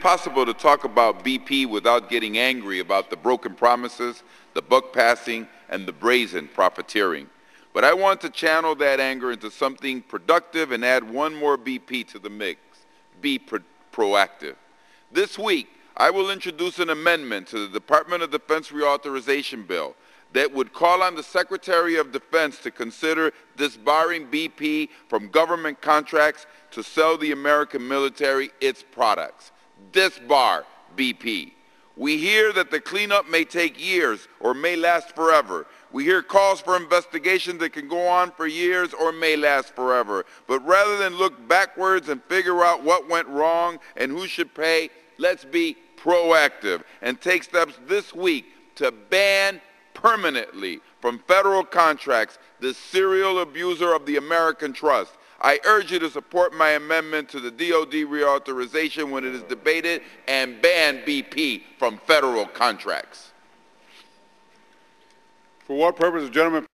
possible to talk about BP without getting angry about the broken promises, the buck passing, and the brazen profiteering. But I want to channel that anger into something productive and add one more BP to the mix. Be pro- proactive. This week, I will introduce an amendment to the Department of Defense reauthorization bill that would call on the Secretary of Defense to consider disbarring BP from government contracts to sell the American military its products. Disbar BP. We hear that the cleanup may take years or may last forever. We hear calls for investigations that can go on for years or may last forever. But rather than look backwards and figure out what went wrong and who should pay, let's be proactive and take steps this week to ban permanently from federal contracts the serial abuser of the American trust. I urge you to support my amendment to the DoD reauthorization when it is debated and ban BP from federal contracts. For what purpose, the gentleman